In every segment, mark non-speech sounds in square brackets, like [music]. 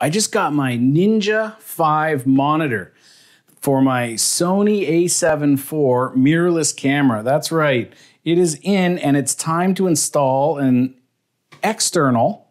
I just got my Ninja 5 monitor for my Sony a7 IV mirrorless camera. That's right. It is in and it's time to install an external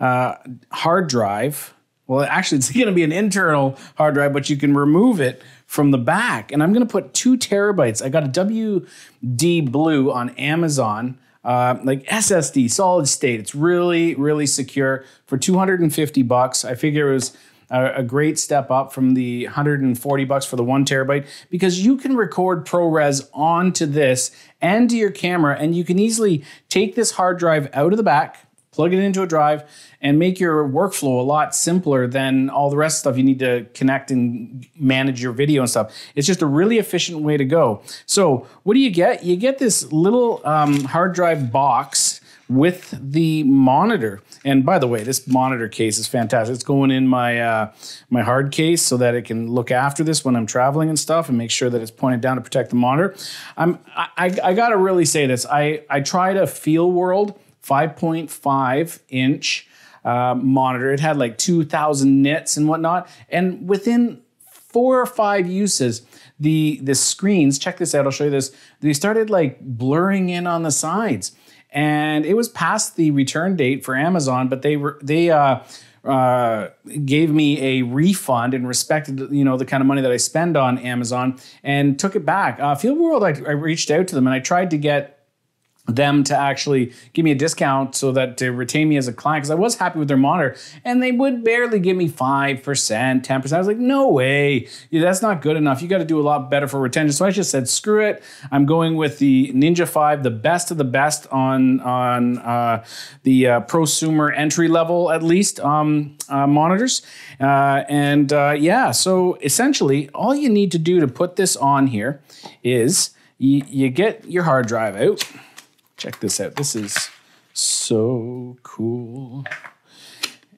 uh, hard drive. Well, actually, it's [laughs] going to be an internal hard drive, but you can remove it from the back. And I'm going to put two terabytes. I got a WD Blue on Amazon uh, like SSD, solid state. It's really, really secure for 250 bucks. I figure it was a, a, great step up from the 140 bucks for the one terabyte because you can record ProRes onto this and to your camera, and you can easily take this hard drive out of the back, plug it into a drive, and make your workflow a lot simpler than all the rest of stuff you need to connect and manage your video and stuff. It's just a really efficient way to go. So, what do you get? You get this little um, hard drive box with the monitor. And by the way, this monitor case is fantastic. It's going in my uh, my hard case so that it can look after this when I'm traveling and stuff, and make sure that it's pointed down to protect the monitor. I'm I, I gotta really say this. I I tried a Feelworld 5.5 inch uh, monitor. It had like 2,000 nits and whatnot. And within four or five uses, the the screens, check this out, I'll show you this, they started like blurring in on the sides. And it was past the return date for Amazon, but they were they uh, uh, gave me a refund and respected you know the kind of money that I spend on Amazon and took it back. Uh, Feelworld, I, I reached out to them and I tried to get them to actually give me a discount so that to retain me as a client because I was happy with their monitor and they would barely give me 5%, 10%. I was like, no way, yeah, that's not good enough. You got to do a lot better for retention. So I just said, screw it. I'm going with the Ninja 5, the best of the best on, on uh, the uh, prosumer entry level, at least, um, uh, monitors. Uh, and uh, yeah, so essentially, all you need to do to put this on here is you, you get your hard drive out Check this out. This is so cool.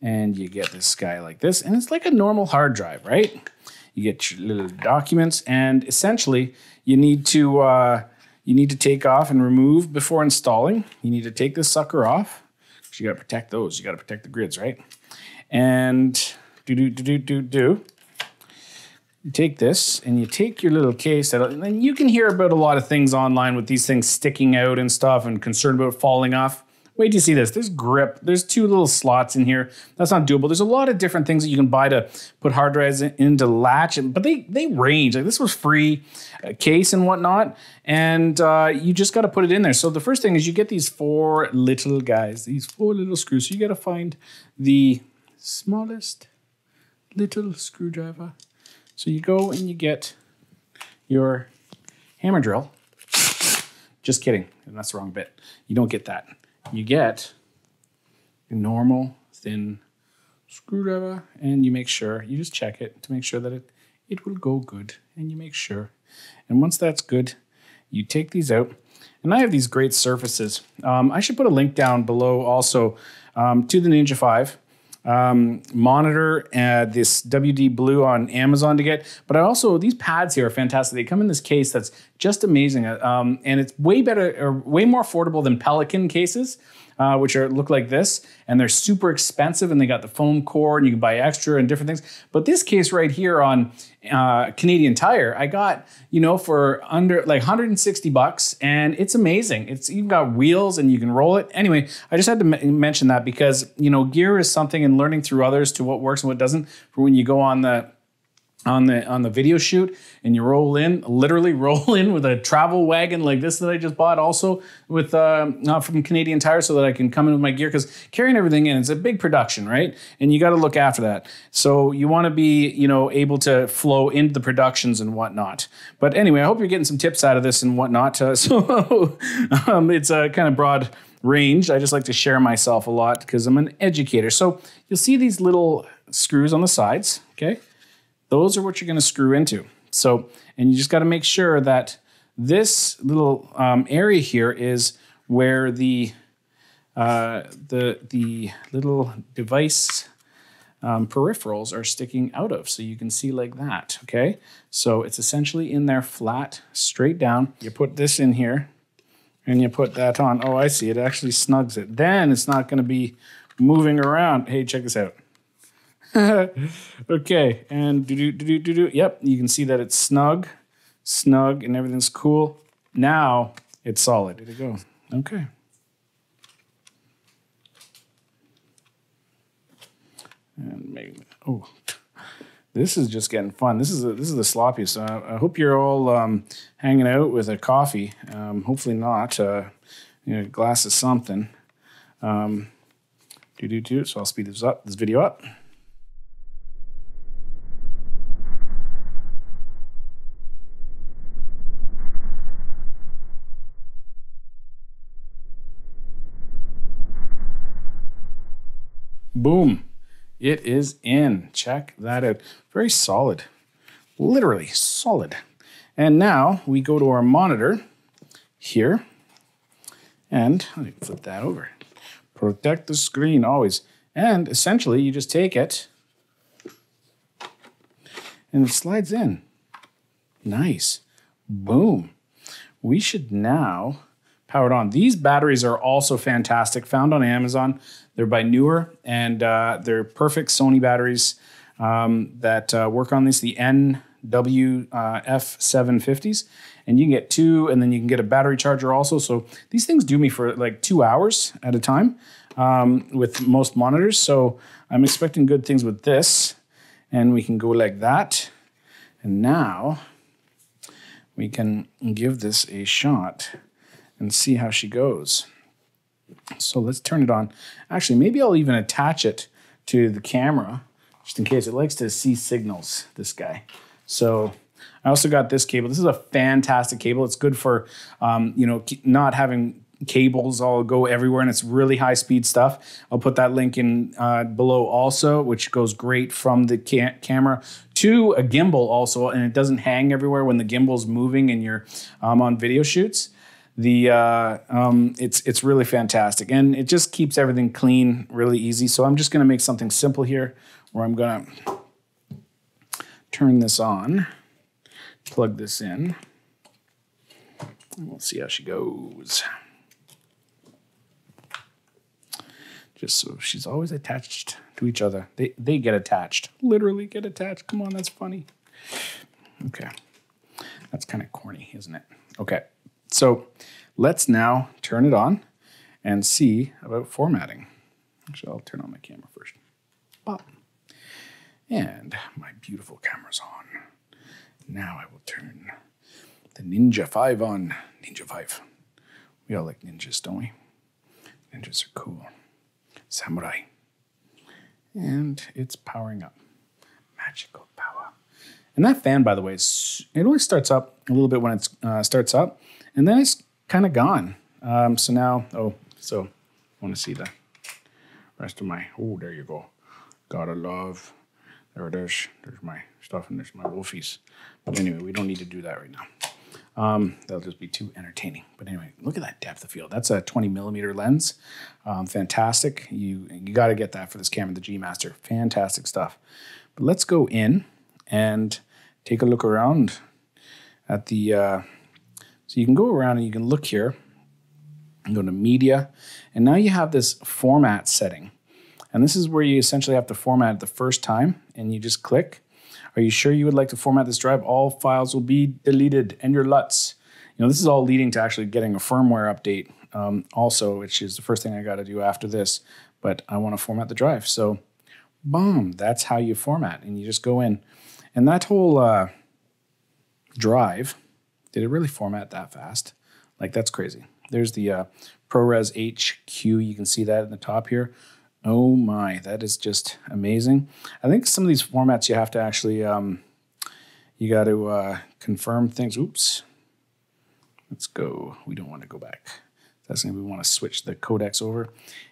And you get this guy like this, and it's like a normal hard drive, right? You get your little documents, and essentially, you need to uh, you need to take off and remove before installing. You need to take this sucker off. You got to protect those. You got to protect the grids, right? And do do do do do do you take this and you take your little case and you can hear about a lot of things online with these things sticking out and stuff and concerned about falling off. Wait till you see this. There's grip. There's two little slots in here. That's not doable. There's a lot of different things that you can buy to put hard drives into latch but they they range. Like this was free uh, case and whatnot and uh, you just got to put it in there. So the first thing is you get these four little guys these four little screws. So you got to find the smallest little screwdriver so you go and you get your hammer drill. Just kidding. And that's the wrong bit. You don't get that. You get a normal thin screwdriver and you make sure, you just check it to make sure that it, it will go good. And you make sure. And once that's good, you take these out. And I have these great surfaces. Um, I should put a link down below also um, to the Ninja 5 um, monitor, uh, this WD Blue on Amazon to get. But I also, these pads here are fantastic. They come in this case that's just amazing. Um, and it's way better, or way more affordable than Pelican cases uh, which are look like this, and they're super expensive, and they got the foam core, and you can buy extra and different things. But this case right here on uh, Canadian Tire, I got you know for under like 160 bucks, and it's amazing. It's even got wheels, and you can roll it. Anyway, I just had to m- mention that because you know gear is something, and learning through others to what works and what doesn't for when you go on the on the on the video shoot and you roll in literally [laughs] roll in with a travel wagon like this that I just bought also with uh, from Canadian Tire so that I can come in with my gear because carrying everything in it's a big production right? And you got to look after that. So you want to be you know able to flow into the productions and whatnot. But anyway I hope you're getting some tips out of this and whatnot uh, [laughs] so um, it's a kind of broad range. I just like to share myself a lot because I'm an educator. So you'll see these little screws on the sides okay those are what you're going to screw into. So, and you just got to make sure that this little um, area here is where the uh, the the little device um, peripherals are sticking out of. So you can see like that. Okay, so it's essentially in there flat, straight down. You put this in here, and you put that on. Oh, I see. It actually snugs it. Then it's not going to be moving around. Hey, check this out. [laughs] okay, and do do do do do. Yep, you can see that it's snug, snug, and everything's cool. Now it's solid. There you go. Okay. And maybe oh, this is just getting fun. This is a, this is the sloppiest. I, I hope you're all um, hanging out with a coffee. Um, hopefully not. Uh, you know, a glass of something. Um, do do do. So I'll speed this up. This video up. Boom. It is in. Check that out. Very solid. Literally solid. And now we go to our monitor here. And let me flip that over. Protect the screen always. And essentially, you just take it and it slides in. Nice. Boom. We should now power it on. These batteries are also fantastic, found on Amazon. They're by Neewer, and uh, they're perfect Sony batteries um, that uh, work on this, the NP-F750s. And you can get two, and then you can get a battery charger also. So these things do me for like two hours at a time um, with most monitors. So I'm expecting good things with this. And we can go like that. And now we can give this a shot and see how she goes. So let's turn it on. Actually, maybe I'll even attach it to the camera just in case it likes to see signals, this guy. So I also got this cable. This is a fantastic cable. It's good for, um, you know, not having cables all go everywhere and it's really high speed stuff. I'll put that link in uh, below also, which goes great from the ca camera to a gimbal also, and it doesn't hang everywhere when the gimbal's moving and you're um, on video shoots the uh, um, it's it's really fantastic. And it just keeps everything clean really easy. So i'm just going to make something simple here where i'm going to turn this on plug this in. And we'll see how she goes. Just so she's always attached to each other. They, they get attached. Literally get attached. Come on that's funny. Okay. That's kind of corny isn't it? Okay so let's now turn it on and see about formatting. Actually, I'll turn on my camera first. Pop. And my beautiful camera's on. Now I will turn the Ninja 5 on. Ninja 5. We all like ninjas, don't we? Ninjas are cool. Samurai. And it's powering up. Magical. And that fan, by the way, it only starts up a little bit when it uh, starts up. And then it's kind of gone. Um, so now, oh, so I want to see the rest of my, oh, there you go. Gotta love. There it is. There's my stuff and there's my wolfies. But anyway, we don't need to do that right now. Um, that'll just be too entertaining. But anyway, look at that depth of field. That's a 20 millimeter lens. Um, fantastic. You you got to get that for this camera, the G Master. Fantastic stuff. But let's go in and take a look around at the uh, so you can go around and you can look here and go to media. And now you have this format setting. And this is where you essentially have to format it the first time and you just click. Are you sure you would like to format this drive? All files will be deleted and your LUTs. You know, this is all leading to actually getting a firmware update um, also, which is the first thing I got to do after this. But I want to format the drive. So, boom, that's how you format. And you just go in. And that whole uh, drive did it really format that fast? Like that's crazy. There's the uh, ProRes HQ. You can see that in the top here. Oh my, that is just amazing. I think some of these formats you have to actually, um, you got to uh, confirm things. Oops. Let's go. We don't want to go back. That's going to we want to switch the codecs over.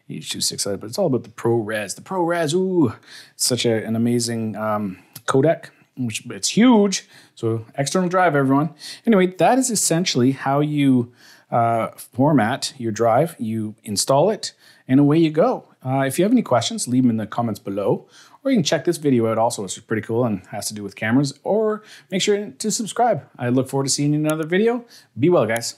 H265, but it's all about the ProRes. The ProRes, ooh, such a, an amazing um, codec which it's huge. So external drive, everyone. Anyway, that is essentially how you uh, format your drive. You install it, and away you go. Uh, if you have any questions, leave them in the comments below. Or you can check this video out also, which is pretty cool and has to do with cameras. Or make sure to subscribe. I look forward to seeing you in another video. Be well, guys.